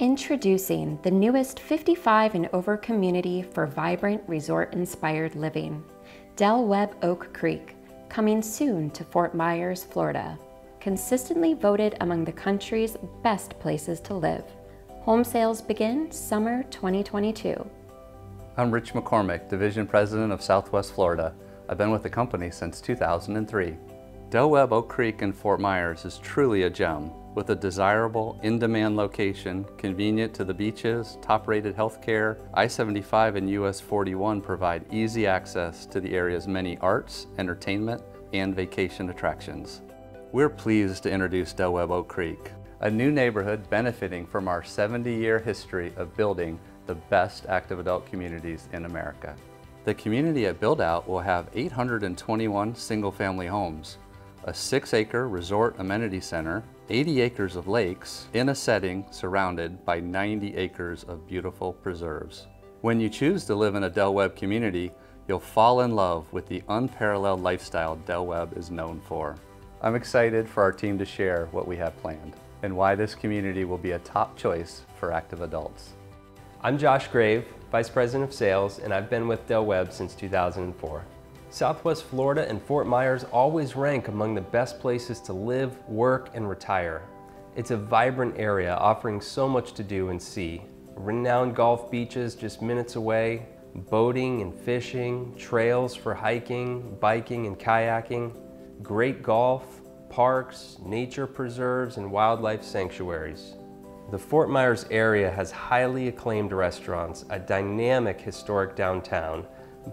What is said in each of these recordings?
Introducing the newest 55 and over community for vibrant resort inspired living, Del Webb Oak Creek, coming soon to Fort Myers, Florida. Consistently voted among the country's best places to live. Home sales begin summer 2022. I'm Rich McCormick, Division President of Southwest Florida. I've been with the company since 2003. Del Webb Oak Creek in Fort Myers is truly a gem with a desirable, in-demand location, convenient to the beaches, top-rated healthcare, I-75 and US 41 provide easy access to the area's many arts, entertainment, and vacation attractions. We're pleased to introduce Del Webb Oak Creek, a new neighborhood benefiting from our 70-year history of building the best active adult communities in America. The community at build-out will have 821 single-family homes, a six-acre resort amenity center, 80 acres of lakes in a setting surrounded by 90 acres of beautiful preserves. When you choose to live in a Del Webb community, you'll fall in love with the unparalleled lifestyle Del Webb is known for. I'm excited for our team to share what we have planned and why this community will be a top choice for active adults. I'm Josh Grave, Vice President of Sales, and I've been with Del Webb since 2004. Southwest Florida and Fort Myers always rank among the best places to live, work, and retire. It's a vibrant area offering so much to do and see. Renowned Gulf beaches just minutes away, boating and fishing, trails for hiking, biking, and kayaking, great golf, parks, nature preserves, and wildlife sanctuaries. The Fort Myers area has highly acclaimed restaurants, a dynamic historic downtown,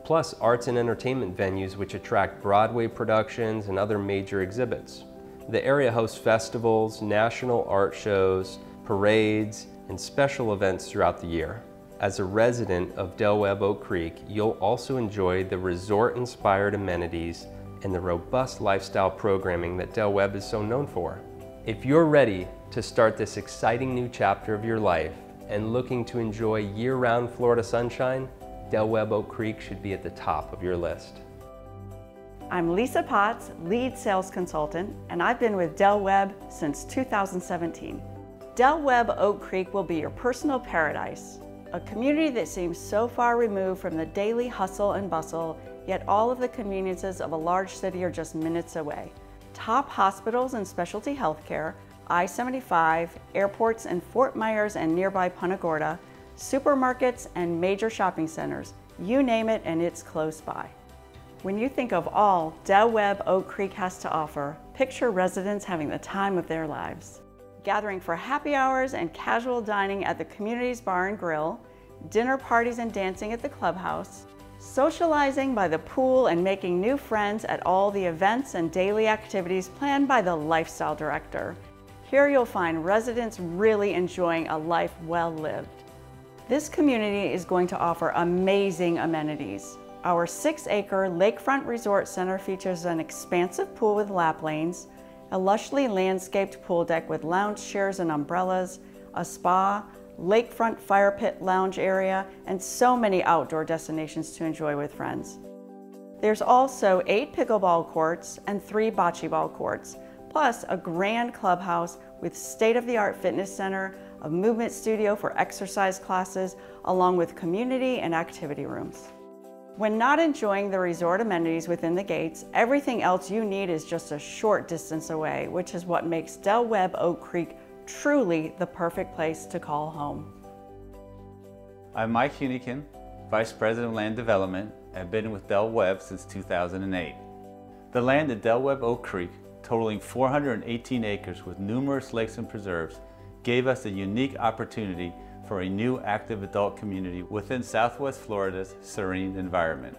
plus arts and entertainment venues which attract Broadway productions and other major exhibits. The area hosts festivals, national art shows, parades, and special events throughout the year. As a resident of Del Webb Oak Creek, you'll also enjoy the resort-inspired amenities and the robust lifestyle programming that Del Webb is so known for. If you're ready to start this exciting new chapter of your life and looking to enjoy year-round Florida sunshine, Del Webb Oak Creek should be at the top of your list. I'm Lisa Potts, lead sales consultant, and I've been with Del Webb since 2017. Del Webb Oak Creek will be your personal paradise, a community that seems so far removed from the daily hustle and bustle, yet all of the conveniences of a large city are just minutes away. Top hospitals and specialty healthcare, I-75, airports in Fort Myers and nearby Punta Gorda, supermarkets, and major shopping centers. You name it and it's close by. When you think of all Del Webb Oak Creek has to offer, picture residents having the time of their lives. Gathering for happy hours and casual dining at the community's bar and grill, dinner parties and dancing at the clubhouse, socializing by the pool and making new friends at all the events and daily activities planned by the lifestyle director. Here you'll find residents really enjoying a life well lived. This community is going to offer amazing amenities. Our six acre lakefront resort center features an expansive pool with lap lanes, a lushly landscaped pool deck with lounge chairs and umbrellas, a spa, lakefront fire pit lounge area, and so many outdoor destinations to enjoy with friends. There's also eight pickleball courts and three bocce ball courts, plus a grand clubhouse with state-of-the-art fitness center, a movement studio for exercise classes, along with community and activity rooms. When not enjoying the resort amenities within the gates, everything else you need is just a short distance away, which is what makes Del Webb Oak Creek truly the perfect place to call home. I'm Mike Hunikin, Vice President of Land Development. I've been with Del Webb since 2008. The land at Del Webb Oak Creek, totaling 418 acres with numerous lakes and preserves, gave us a unique opportunity for a new active adult community within Southwest Florida's serene environment.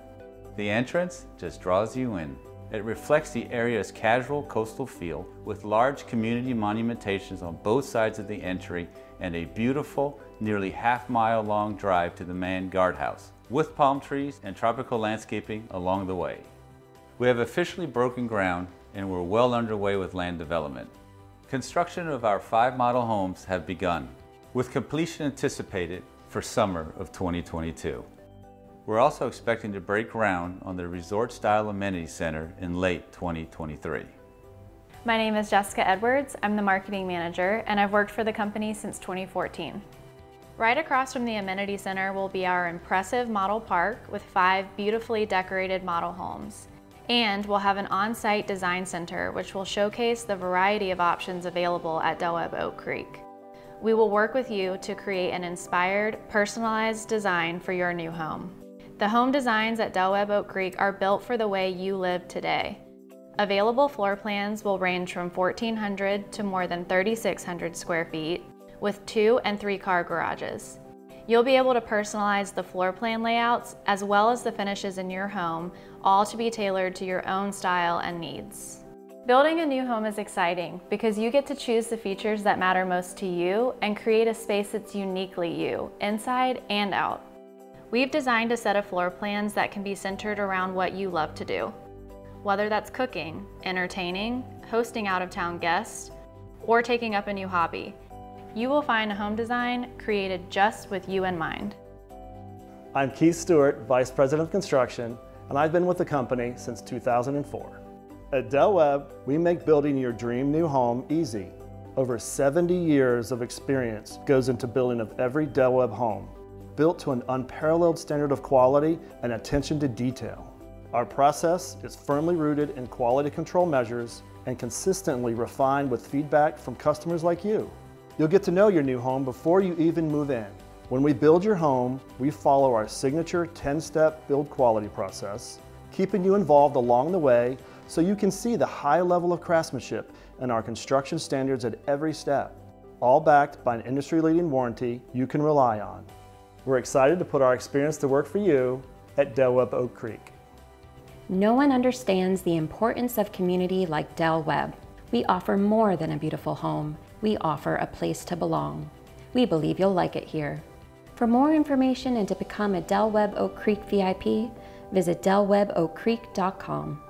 The entrance just draws you in. It reflects the area's casual coastal feel with large community monumentations on both sides of the entry and a beautiful, nearly half mile long drive to the manned guardhouse with palm trees and tropical landscaping along the way. We have officially broken ground and we're well underway with land development. Construction of our five model homes have begun, with completion anticipated for summer of 2022. We're also expecting to break ground on the Resort Style Amenity Center in late 2023. My name is Jessica Edwards. I'm the marketing manager and I've worked for the company since 2014. Right across from the amenity center will be our impressive model park with five beautifully decorated model homes. And we'll have an on-site design center which will showcase the variety of options available at Del Webb Oak Creek. We will work with you to create an inspired, personalized design for your new home. The home designs at Del Webb Oak Creek are built for the way you live today. Available floor plans will range from 1,400 to more than 3,600 square feet, with two and three car garages. You'll be able to personalize the floor plan layouts as well as the finishes in your home, all to be tailored to your own style and needs. Building a new home is exciting because you get to choose the features that matter most to you and create a space that's uniquely you, inside and out. We've designed a set of floor plans that can be centered around what you love to do. Whether that's cooking, entertaining, hosting out-of-town guests, or taking up a new hobby, you will find a home design created just with you in mind. I'm Keith Stewart, Vice President of Construction, and I've been with the company since 2004. At Del Webb, we make building your dream new home easy. Over 70 years of experience goes into building of every Del Webb home, built to an unparalleled standard of quality and attention to detail. Our process is firmly rooted in quality control measures and consistently refined with feedback from customers like you. You'll get to know your new home before you even move in. When we build your home, we follow our signature 10-step build quality process, keeping you involved along the way so you can see the high level of craftsmanship and our construction standards at every step, all backed by an industry-leading warranty you can rely on. We're excited to put our experience to work for you at Del Webb Oak Creek. No one understands the importance of community like Del Webb. We offer more than a beautiful home we offer a place to belong. We believe you'll like it here. For more information and to become a Del Webb Oak Creek VIP, visit delwebboakcreek.com.